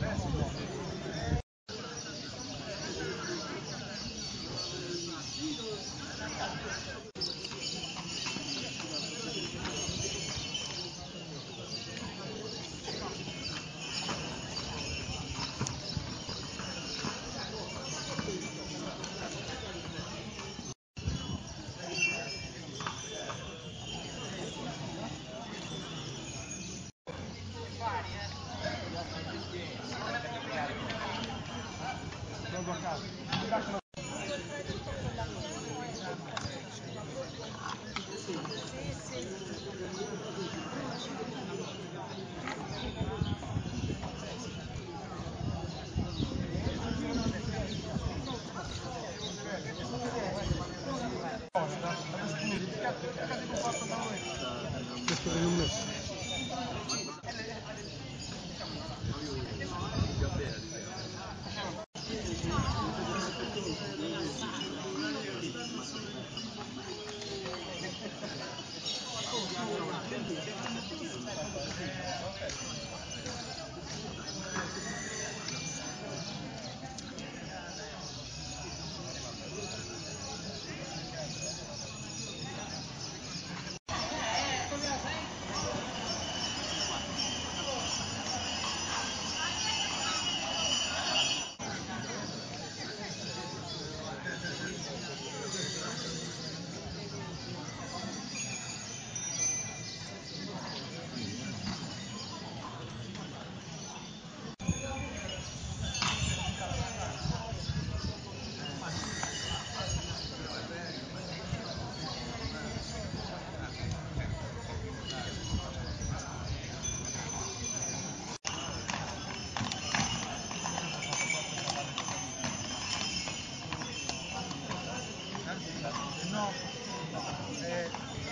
Grazie. Gracias. えー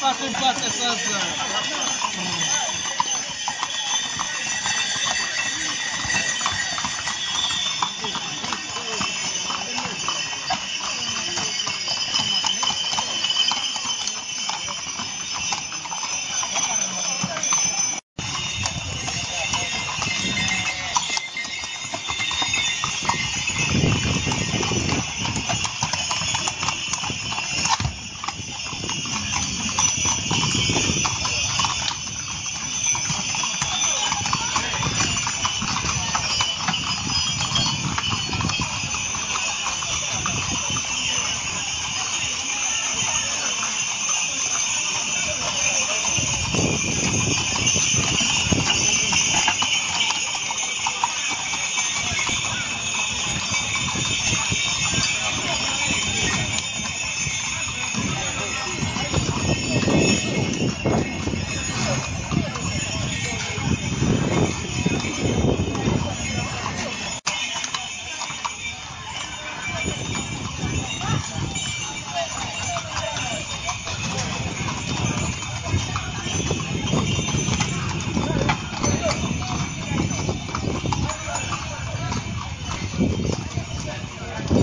Faça um passo essa